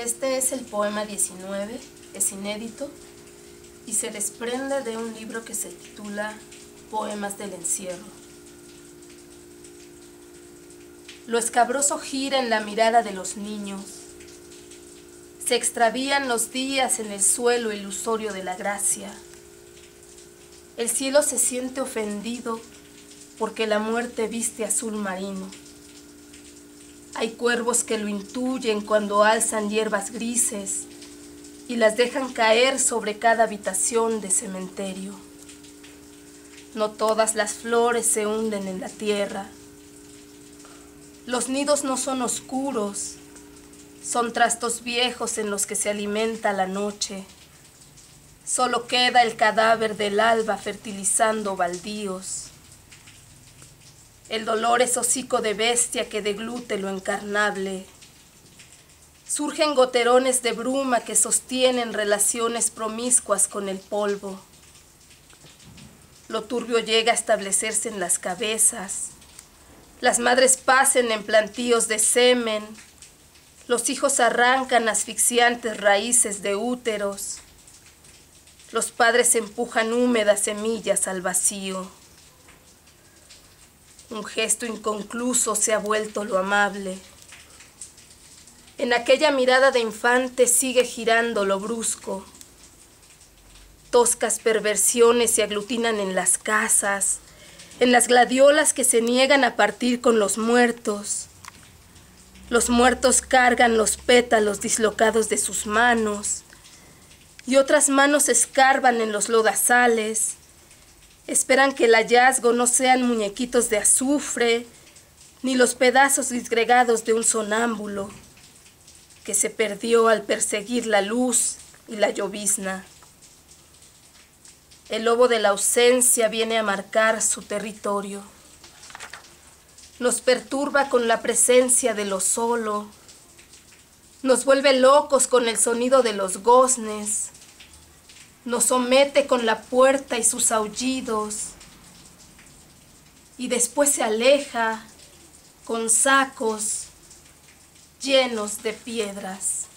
Este es el poema 19, es inédito y se desprende de un libro que se titula Poemas del encierro. Lo escabroso gira en la mirada de los niños. Se extravían los días en el suelo ilusorio de la gracia. El cielo se siente ofendido porque la muerte viste azul marino. Hay cuervos que lo intuyen cuando alzan hierbas grises y las dejan caer sobre cada habitación de cementerio. No todas las flores se hunden en la tierra. Los nidos no son oscuros, son trastos viejos en los que se alimenta la noche. Solo queda el cadáver del alba fertilizando baldíos. El dolor es hocico de bestia que deglute lo encarnable. Surgen goterones de bruma que sostienen relaciones promiscuas con el polvo. Lo turbio llega a establecerse en las cabezas. Las madres pasen en plantíos de semen. Los hijos arrancan asfixiantes raíces de úteros. Los padres empujan húmedas semillas al vacío. Un gesto inconcluso se ha vuelto lo amable. En aquella mirada de infante sigue girando lo brusco. Toscas perversiones se aglutinan en las casas, en las gladiolas que se niegan a partir con los muertos. Los muertos cargan los pétalos dislocados de sus manos y otras manos escarban en los lodazales Esperan que el hallazgo no sean muñequitos de azufre, ni los pedazos disgregados de un sonámbulo que se perdió al perseguir la luz y la llovizna. El lobo de la ausencia viene a marcar su territorio. Nos perturba con la presencia de lo solo. Nos vuelve locos con el sonido de los goznes nos somete con la puerta y sus aullidos, y después se aleja con sacos llenos de piedras.